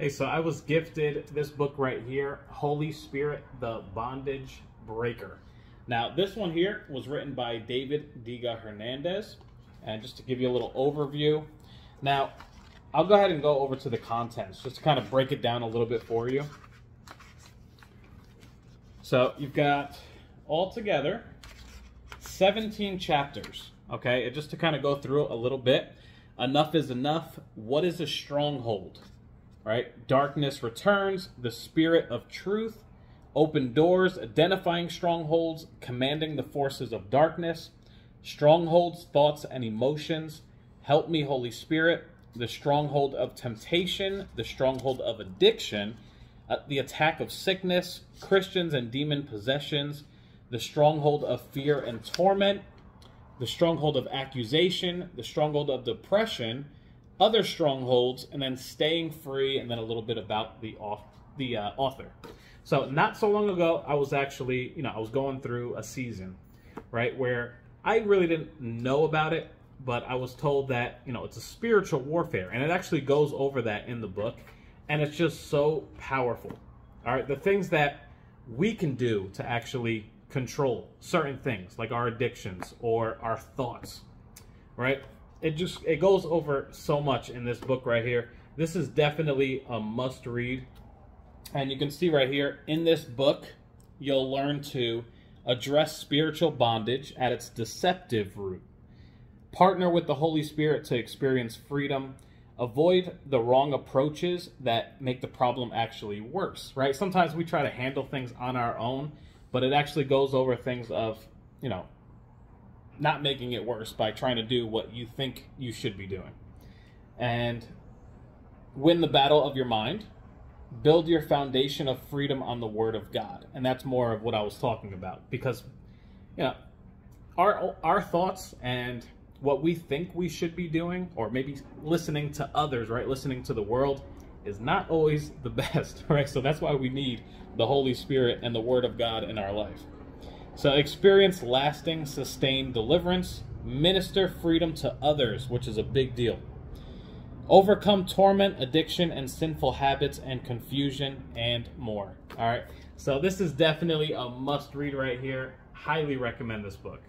Hey, so I was gifted this book right here, Holy Spirit, the Bondage Breaker. Now, this one here was written by David Diga Hernandez. And just to give you a little overview. Now, I'll go ahead and go over to the contents just to kind of break it down a little bit for you. So, you've got all together 17 chapters, okay? Just to kind of go through a little bit. Enough is enough. What is a stronghold? Right? Darkness returns, the spirit of truth, open doors, identifying strongholds, commanding the forces of darkness, strongholds, thoughts, and emotions. Help me, Holy Spirit, the stronghold of temptation, the stronghold of addiction, uh, the attack of sickness, Christians and demon possessions, the stronghold of fear and torment, the stronghold of accusation, the stronghold of depression, other strongholds, and then staying free, and then a little bit about the off, the uh, author. So not so long ago, I was actually, you know, I was going through a season, right, where I really didn't know about it, but I was told that, you know, it's a spiritual warfare, and it actually goes over that in the book, and it's just so powerful. All right, the things that we can do to actually control certain things like our addictions or our thoughts right it just it goes over so much in this book right here. This is definitely a must read. And you can see right here in this book you'll learn to address spiritual bondage at its deceptive root. Partner with the holy spirit to experience freedom. Avoid the wrong approaches that make the problem actually worse right? Sometimes we try to handle things on our own but it actually goes over things of, you know, not making it worse by trying to do what you think you should be doing. And win the battle of your mind, build your foundation of freedom on the word of God. And that's more of what I was talking about because you know, our our thoughts and what we think we should be doing or maybe listening to others, right? Listening to the world is not always the best, right? So that's why we need the Holy Spirit and the Word of God in our life. So experience lasting, sustained deliverance, minister freedom to others, which is a big deal. Overcome torment, addiction, and sinful habits and confusion, and more. All right. So this is definitely a must read right here. Highly recommend this book.